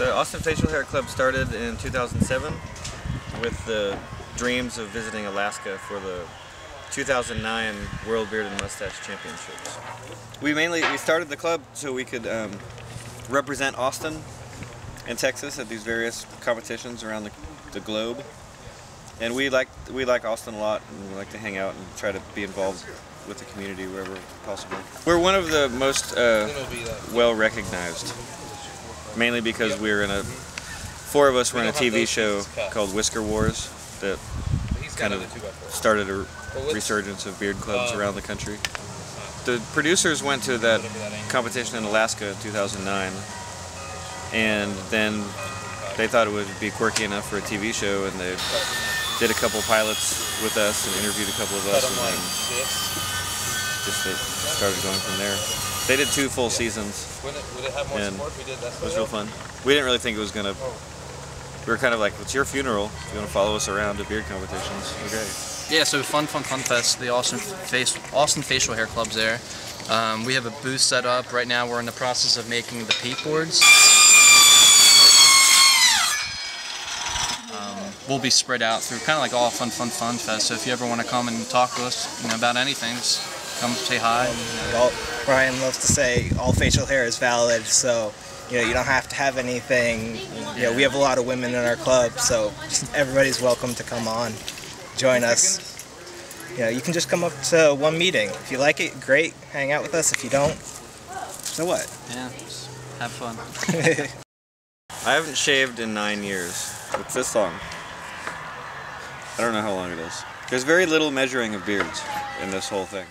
The Austin Facial Hair Club started in 2007 with the dreams of visiting Alaska for the 2009 World Beard and Mustache Championships. We mainly we started the club so we could um, represent Austin and Texas at these various competitions around the, the globe. And we like we like Austin a lot, and we like to hang out and try to be involved with the community wherever possible. We're one of the most uh, well recognized, mainly because we're in a four of us were in a TV show called Whisker Wars that kind of started a resurgence of beard clubs around the country. The producers went to that competition in Alaska in 2009, and then they thought it would be quirky enough for a TV show, and they did a couple pilots with us and interviewed a couple of us, and then just started going from there. They did two full seasons, and support if we did that? it was real fun. We didn't really think it was gonna. We were kind of like, "It's your funeral. If you want to follow us around to beard competitions, okay." Yeah, so Fun Fun Fun Fest, the Austin Face Austin Facial Hair Club's there. Um, we have a booth set up right now. We're in the process of making the paint boards. Um, we'll be spread out through kind of like all Fun Fun Fun Fest. So if you ever want to come and talk to us, you know, about anything, just come say hi. Well, Brian loves to say all facial hair is valid, so you know you don't have to have anything. You know, we have a lot of women in our club, so just everybody's welcome to come on, join us. You know, you can just come up to one meeting. If you like it, great, hang out with us. If you don't, so what? Yeah, just have fun. I haven't shaved in nine years. It's this long. I don't know how long it is. There's very little measuring of beards in this whole thing.